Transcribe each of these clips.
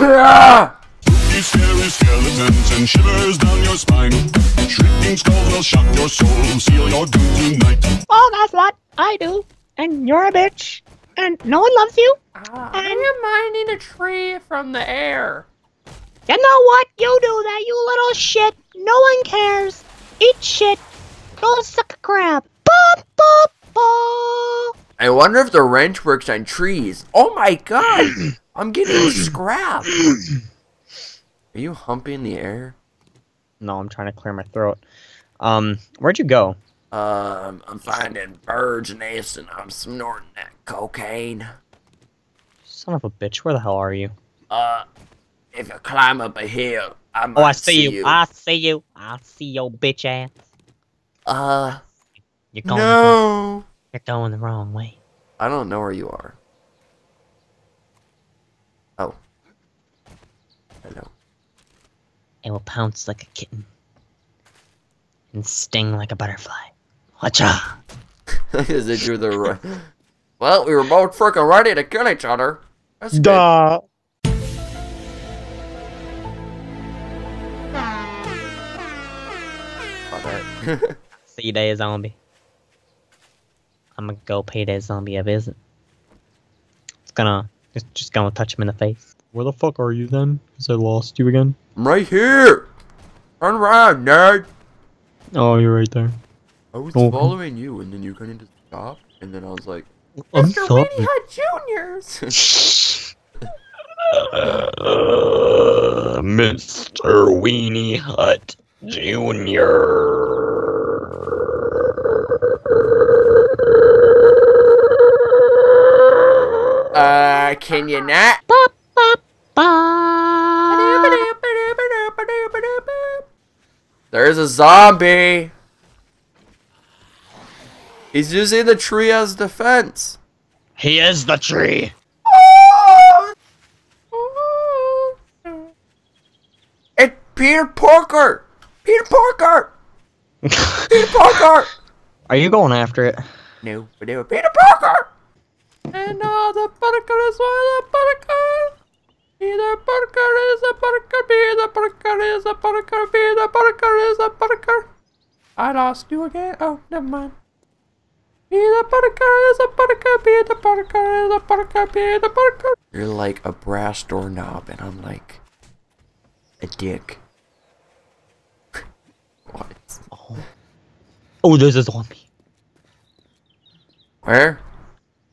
Spooky, scary skeletons and shivers down your spine. Shrieking skulls will shock your soul, seal your doom tonight. Well, that's what I do. And you're a bitch. And no one loves you. Ah, I am mining a tree from the air. You know what? You do that, you little shit. No one cares. Eat shit. Go suck a crab. Boop, boop, boop. I wonder if the wrench works on trees. Oh my god! I'm getting scrap. Are you humping the air? No, I'm trying to clear my throat. Um, where'd you go? Um, I'm finding birds nests and I'm snorting that cocaine. Son of a bitch, where the hell are you? Uh, if you climb up a hill, I might Oh, I see you. I see you. I see your bitch ass. Uh, You're going. no. You're going the wrong way. I don't know where you are. Hello. It will pounce like a kitten and sting like a butterfly. Watcha! Is it you the? Well, we were both freaking ready to kill each other. That's good. Duh. About that. See that zombie. I'm gonna go pay that zombie a visit. It's gonna it's just gonna touch him in the face. Where the fuck are you then? Cause I lost you again. I'm right here. Turn around, nerd. Oh, you're right there. I was Okay. following you, and then you kind of just stopped, and then I was like, I'm Mr. sorry. Weenie Hut Juniors. Mr. Weenie Hut Jr. uh, can you not? There's a zombie. He's using the tree as defense. He is the tree. It's Peter Parker. Peter Parker. Peter Parker. Are you going after it? No, but it was Peter Parker. And all the buttercup is the buttercup. The buttercup is a. Be the buttercup is a. Be the buttercup is a buttercup. I lost you again. Oh, never mind. Be the buttercup is a. Be the buttercup is a. Be the buttercup. You're like a brass doorknob, and I'm like a dick. what? Oh, there's a zombie Where?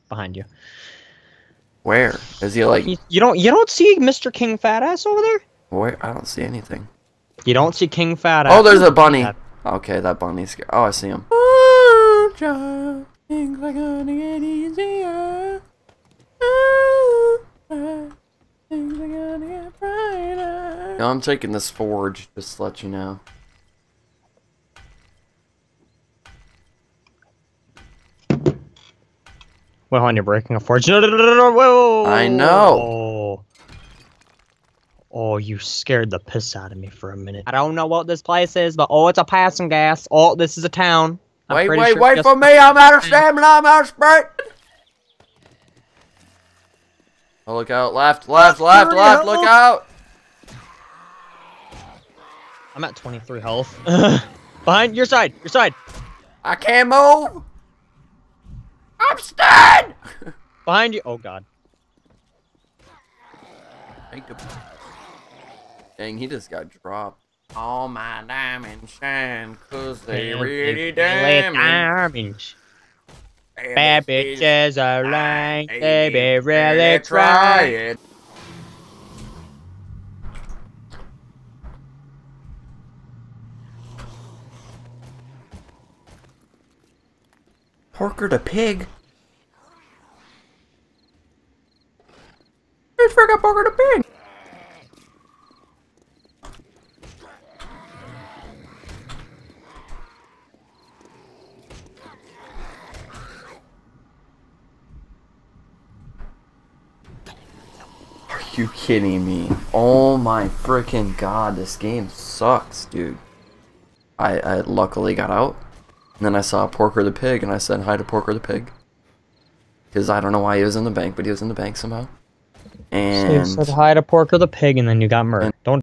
behind you. Where? Is he like? You, you don't you don't see Mr. King Fat Ass over there? Where? I don't see anything. You don't see King Fat oh, Ass. Oh, there's a bunny. Okay, that bunny's. scared. Oh, I see him. Ooh, things are gonna get easier. Ooh, things are gonna get brighter. No, I'm taking this forge, just to let you know. Well, on you're breaking a forge. No, no, no, no, no, whoa! I know. Oh, you scared the piss out of me for a minute. I don't know what this place is, but oh, it's a passing gas. Oh, this is a town. I'm wait, pretty wait, sure wait for me! I'm out of stamina. I'm out of sprint. Oh, look out! Left, left, left, left! up. Look out! I'm at 23 health. Behind your side, your side. I can't move. I'm stunned. Behind you. Oh god. Dang, he just got dropped. All my diamonds shine, cause they really diamond. diamonds. Bad bitches are lying, they be really trying. Porker the pig. Who's forgot Parker the pig? Are you kidding me? Oh my freaking god, this game sucks, dude. I, I luckily got out. And then I saw Porker the pig and I said hi to Porker the pig. Because I don't know why he was in the bank, but he was in the bank somehow. So you and said hi to Porker the pig and then you got murdered. Don't